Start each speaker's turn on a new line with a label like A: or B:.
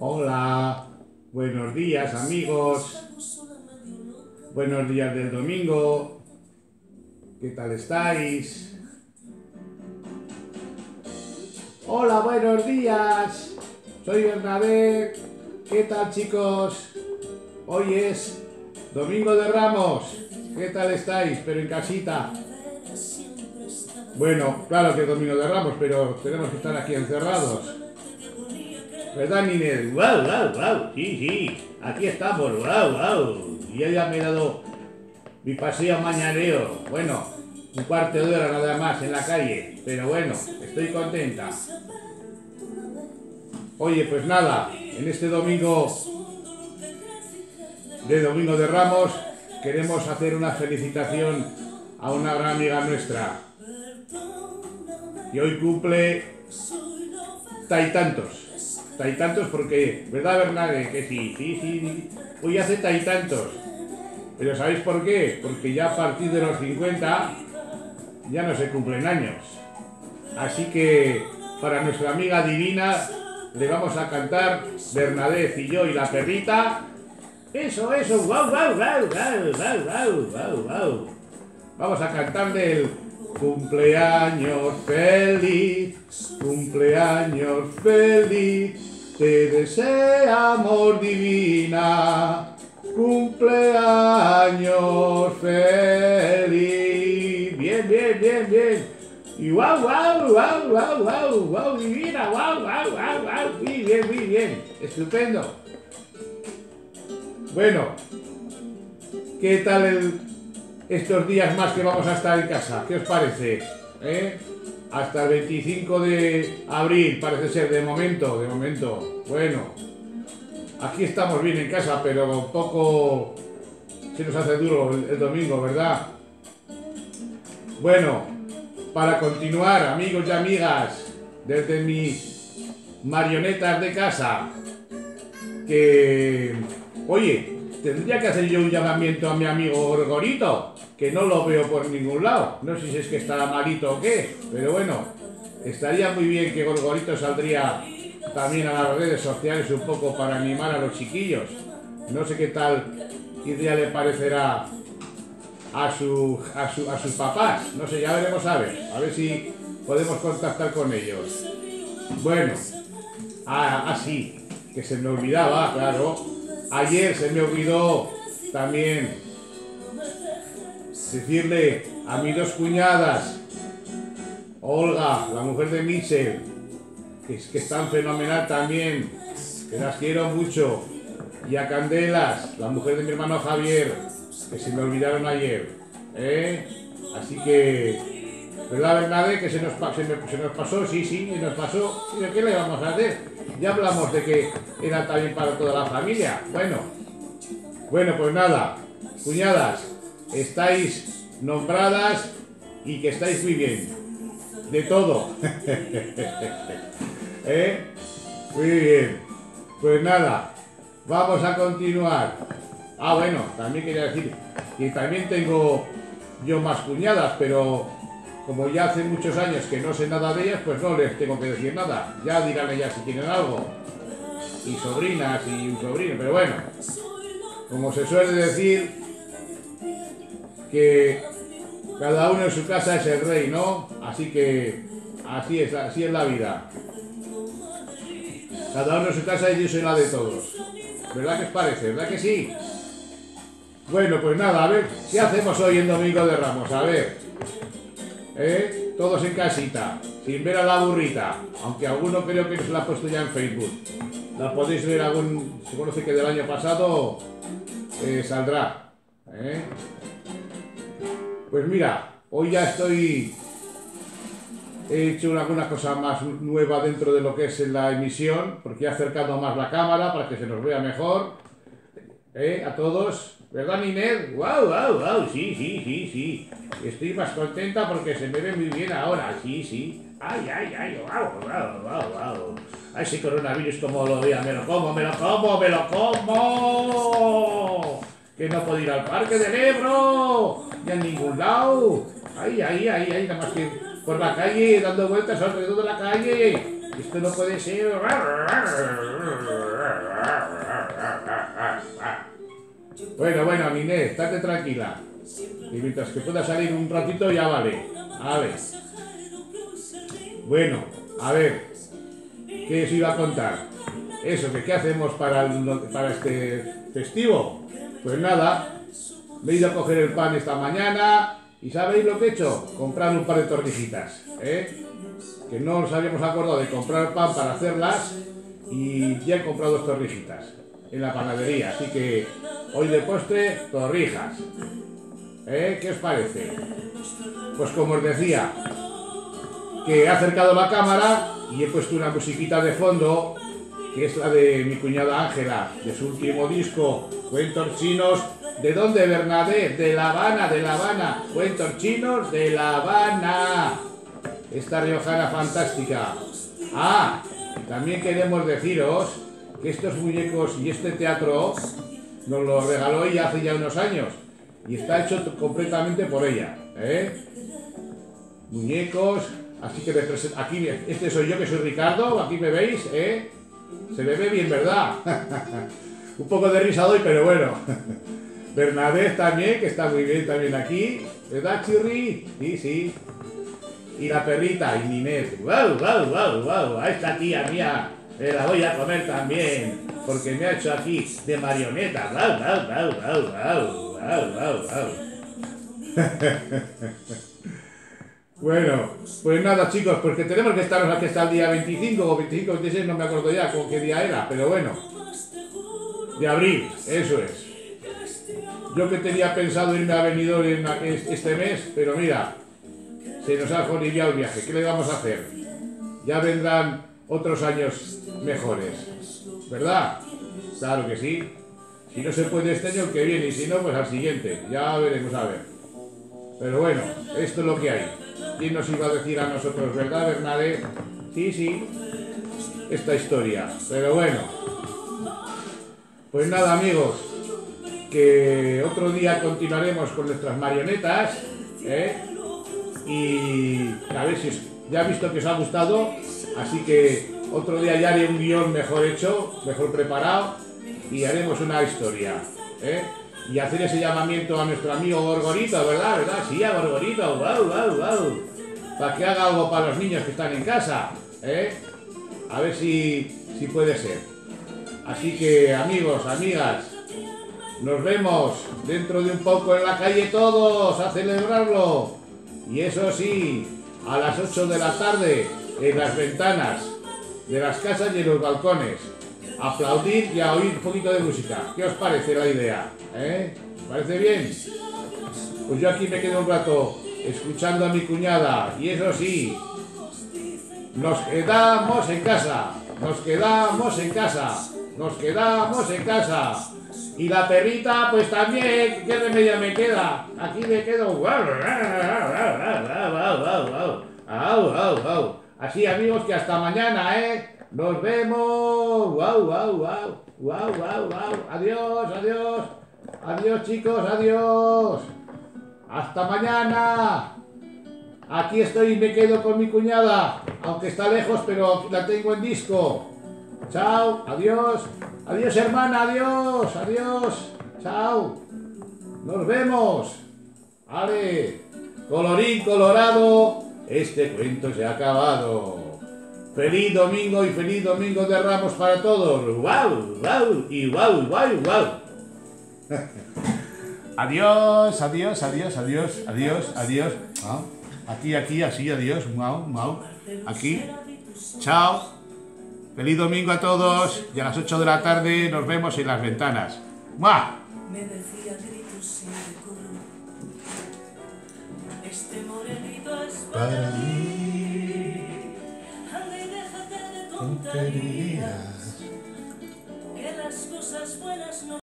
A: Hola, buenos días amigos, buenos días del domingo, ¿qué tal estáis? Hola, buenos días, soy Bernabé, ¿qué tal chicos? Hoy es Domingo de Ramos, ¿qué tal estáis? Pero en casita. Bueno, claro que Domingo de Ramos, pero tenemos que estar aquí encerrados. ¿Verdad, Ninel? ¡Wow, wow, wow! Sí, sí, aquí estamos, wow, wow. Y ya me he dado mi paseo mañanero. Bueno, un cuarto de hora nada más en la calle, pero bueno, estoy contenta. Oye, pues nada, en este domingo de Domingo de Ramos queremos hacer una felicitación a una gran amiga nuestra. Y hoy cumple taitantos tantos porque, ¿verdad Bernardo? Que sí, sí, sí, hoy hace tantos. Pero ¿sabéis por qué? Porque ya a partir de los 50 ya no se cumplen años. Así que para nuestra amiga divina le vamos a cantar Bernadette y yo y la perrita. Eso, eso, guau, guau, guau, guau, guau, guau, guau, Vamos a cantarle el cumpleaños feliz, cumpleaños feliz. Te desea amor divina, cumpleaños feliz. Bien, bien, bien, bien. Y wow, wow, wow, wow, wow, wow, divina, wow, wow, wow, wow. Muy bien, muy bien. Estupendo. Bueno, ¿qué tal estos días más que vamos a estar en casa? ¿Qué os parece? ¿Eh? hasta el 25 de abril, parece ser, de momento, de momento. Bueno, aquí estamos bien en casa, pero un poco se nos hace duro el, domingo, ¿verdad? Bueno, para continuar, amigos y amigas, desde mis marionetas de casa, que, oye, tendría que hacer yo un llamamiento a mi amigo Gorgorito que no lo veo por ningún lado. No sé si es que está malito o qué, pero bueno, estaría muy bien que Gorgorito saldría también a las redes sociales un poco para animar a los chiquillos. No sé qué tal idea le parecerá a, su, a, a sus papás. No sé, ya veremos a ver. A ver si podemos contactar con ellos. Bueno, así, ah, ah, que se me olvidaba, claro. Ayer se me olvidó también decirle a mis dos cuñadas, Olga, la mujer de Michel, que, que están fenomenal también, que las quiero mucho, y a Candelas, la mujer de mi hermano Javier, que se me olvidaron ayer. ¿eh? Así que, ¿verdad, Bernadette? Que se nos, se, nos pasó, sí, sí, nos pasó. ¿Y qué le vamos a hacer? Ya hablamos de que era también para toda la familia. Bueno, bueno, pues nada, cuñadas, estáis nombradas y que estáis muy bien. De todo. ¿Eh? Muy bien. Pues nada, vamos a continuar. Ah, bueno, también quería decir que también tengo yo más cuñadas, pero como ya hace muchos años que no sé nada de ellas, pues no les tengo que decir nada. Ya dirán ellas si tienen algo. Y sobrinas y un sobrino, pero bueno, como se suele decir, que cada uno en su casa es el rey, ¿no? Así que así es, así es la vida. Cada uno en su casa y Dios en la de todos. ¿Verdad que os parece? ¿Verdad que sí? Bueno, pues nada, a ver, ¿qué hacemos hoy en Domingo de Ramos? A ver. ¿Eh? Todos en casita, sin ver a la burrita. Aunque alguno creo que se la ha puesto ya en Facebook. La podéis ver algún... Se conoce que del año pasado eh, saldrá. ¿Eh? Pues mira, hoy ya estoy... He hecho alguna cosa más nueva dentro de lo que es la emisión, porque he acercado más la cámara para que se nos vea mejor. ¿Eh? A todos. ¿Verdad, Ninel? ¡Wow, wow, wow! Sí, sí, sí, sí. Estoy más contenta porque se me ve muy bien ahora. Sí, sí. ¡Ay, ay, ay! ¡Wow, wow, wow, wow! ¡Ay, ese coronavirus como lo vea! ¡Me lo como, me lo como, me lo como! Que no puedo ir al parque del Ebro, ni a ningún lado. Ahí, ahí, ahí, ahí, nada más que por la calle, dando vueltas alrededor de la calle. Esto no puede ser. Bueno, bueno, Ninés, estate tranquila. Y mientras que pueda salir un ratito ya vale. A ver. Bueno, a ver. ¿Qué os iba a contar? Eso, qué hacemos para, para este festivo. Pues nada, me he ido a coger el pan esta mañana y ¿sabéis lo que he hecho? Comprar un par de torrijitas, ¿eh? Que no nos habíamos acordado de comprar pan para hacerlas y ya he comprado dos torrijitas en la panadería, así que hoy de postre, torrijas. ¿Eh? ¿Qué os parece? Pues como os decía, que he acercado la cámara y he puesto una musiquita de fondo, que es la de mi cuñada Ángela, de su último disco, Cuentos Chinos. ¿De dónde, Bernadette? De La Habana, de La Habana. Cuentos Chinos de La Habana. Esta riojana fantástica. Ah, también queremos deciros que estos muñecos y este teatro nos lo regaló ella hace ya unos años y está hecho completamente por ella. ¿eh? Muñecos, así que aquí, este soy yo que soy Ricardo, aquí me veis, ¿eh? Se ve bien, ¿verdad? Un poco de risa doy, pero bueno. Bernadette también, que está muy bien también aquí. ¿Verdad, Chirri? Sí, sí. Y la perrita, y Ninette. ¡Wow, wow, wow, wow! A esta tía mía me la voy a comer también. Porque me ha hecho aquí de marioneta. ¡Wow, wow, wow, wow, wow! wow, wow, wow. Bueno, pues nada chicos, porque tenemos que estar aquí hasta el día 25 o 25 26, no me acuerdo ya con qué día era, pero bueno. De abril, eso es. Yo que tenía pensado irme a Benidorm este mes, pero mira, se nos ha jodido el viaje. ¿Qué le vamos a hacer? Ya vendrán otros años mejores, ¿verdad? Claro que sí. Si no se puede este año, el que viene, y si no, pues al siguiente. Ya veremos a ver. Pero bueno, esto es lo que hay. ¿Quién nos iba a decir a nosotros, verdad, Bernadette? Sí, sí, esta historia. Pero bueno, pues nada, amigos, que otro día continuaremos con nuestras marionetas, ¿eh? Y a ver si ya he visto que os ha gustado, así que otro día ya haré un guion mejor hecho, mejor preparado y haremos una historia. ¿eh? Y hacer ese llamamiento a nuestro amigo Gorgorito, ¿verdad? ¿verdad? Sí, a Gorgorito, wow, wow, wow. Para que haga algo para los niños que están en casa. ¿eh? A ver si, si puede ser. Así que, amigos, amigas, nos vemos dentro de un poco en la calle todos a celebrarlo. Y eso sí, a las 8 de la tarde en las ventanas de las casas y en los balcones aplaudir y a oír un poquito de música. ¿Qué os parece la idea? ¿Eh? ¿Parece bien? Pues yo aquí me quedo un rato escuchando a mi cuñada y eso sí, nos quedamos en casa, nos quedamos en casa, nos quedamos en casa. Y la perrita, pues también, ¿qué remedio me queda? Aquí me quedo. Así amigos, que hasta mañana, ¿eh? Nos vemos. Wow, wow, wow. Wow, wow, wow. Adiós, adiós. Adiós, chicos, adiós. Hasta mañana. Aquí estoy y me quedo con mi cuñada, aunque está lejos, pero la tengo en disco. Chao, adiós. Adiós, hermana, adiós, adiós. Chao. Nos vemos. Vale. Colorín colorado, este cuento se ha acabado. Feliz domingo y feliz domingo de Ramos para todos. ¡Wow! ¡Wow! Y wow, wow, wow. adiós, adiós, adiós, adiós, adiós, adiós. Aquí, aquí, así, adiós. Wow, wow. Aquí. Chao. Feliz domingo a todos y a las 8 de la tarde nos vemos en las ventanas. ¡Mua! Este para mí 等待你。